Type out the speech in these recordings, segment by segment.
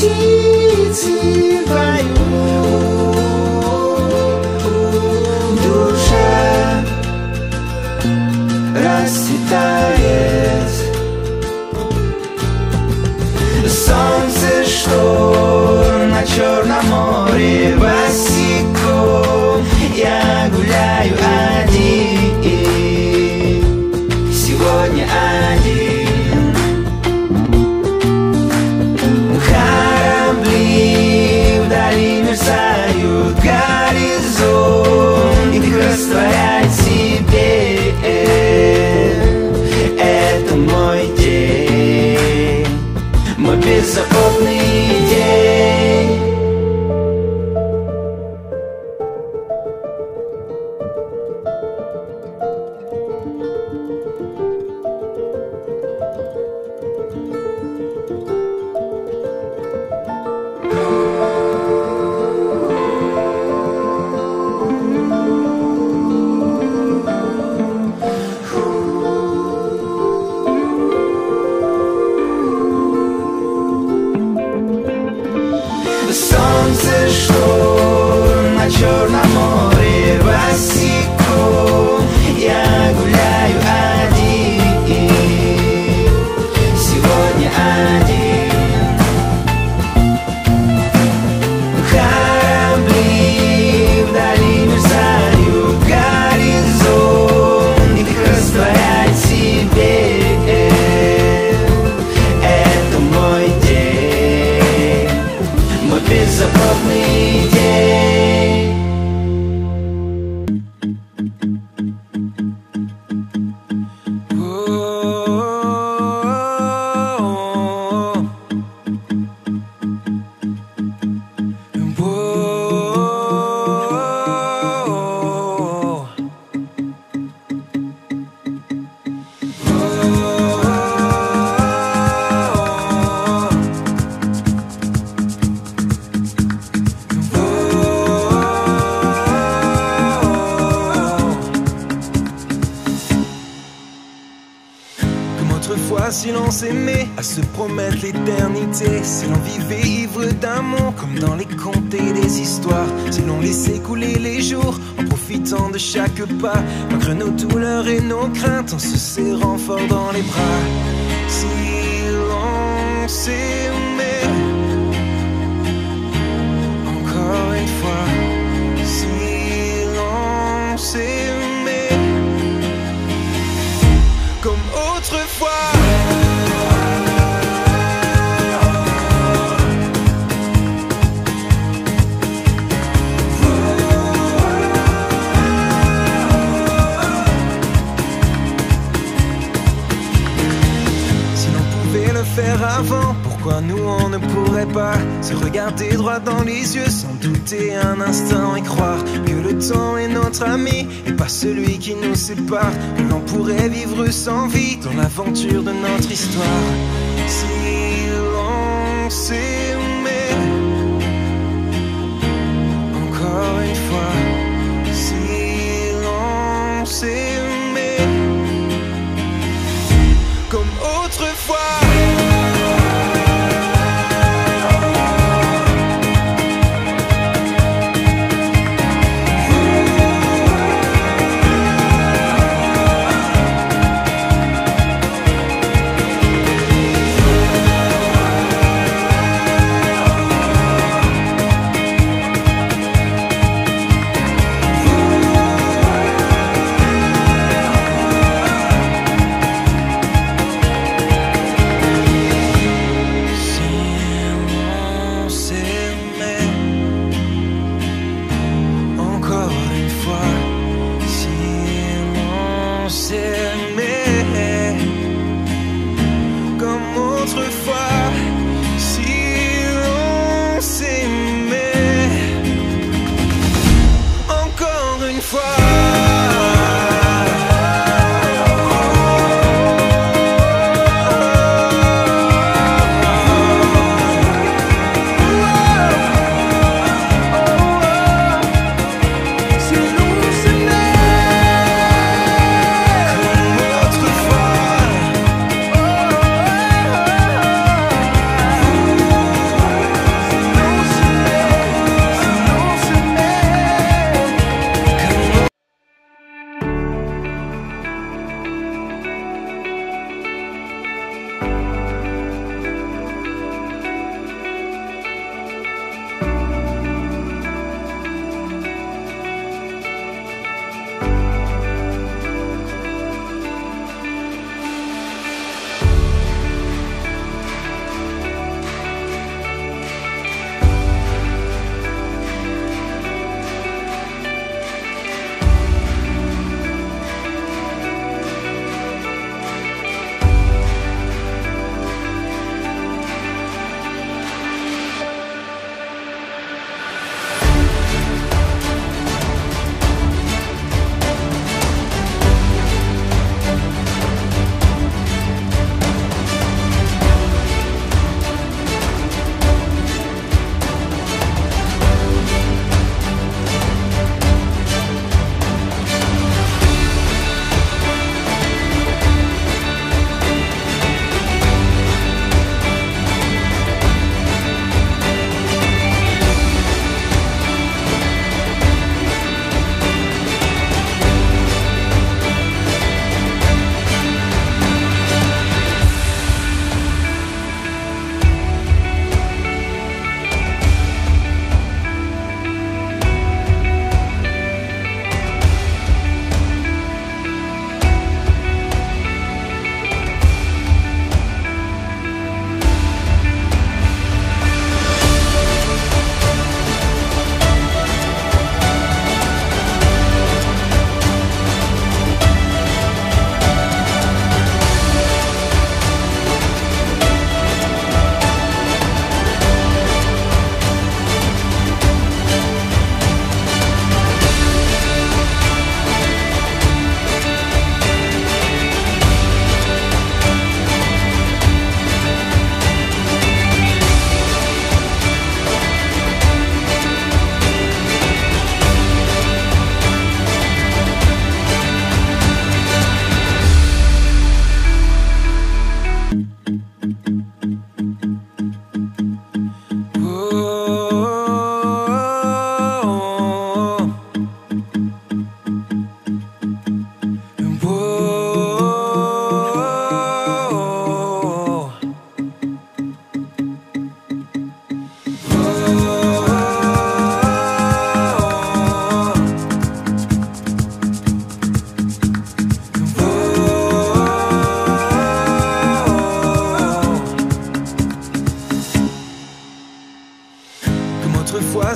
Птицы поют Душа расцветает. Солнце, что на Черном море босиком autrefois, si l'on s'aimait, à se promettre l'éternité, si l'on vivait ivre d'amour, comme dans les contes et les histoires, si l'on laissait couler les jours, en profitant de chaque pas, malgré nos douleurs et nos craintes, en se serrant fort dans les bras, si l'on nous on ne pourrait pas se regarder droit dans les yeux sans douter un instant et croire que le temps est notre ami et pas celui qui nous sépare, que l'on pourrait vivre sans vie dans l'aventure de notre histoire.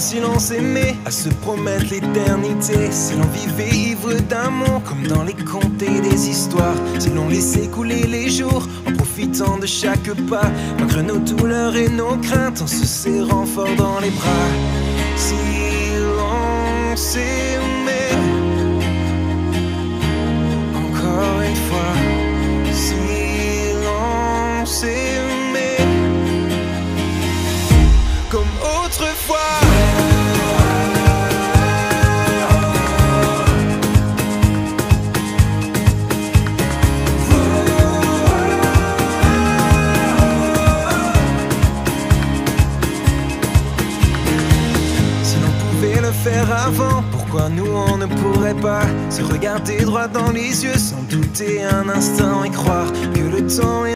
Fois si l'on s'aimait à se promettre l'éternité. Si l'on vivait ivre d'amour comme dans les contes et les histoires. Si l'on laissait couler les jours en profitant de chaque pas. Malgré nos douleurs et nos craintes en se serrant fort dans les bras dans les yeux sans douter un instant et croire que le temps est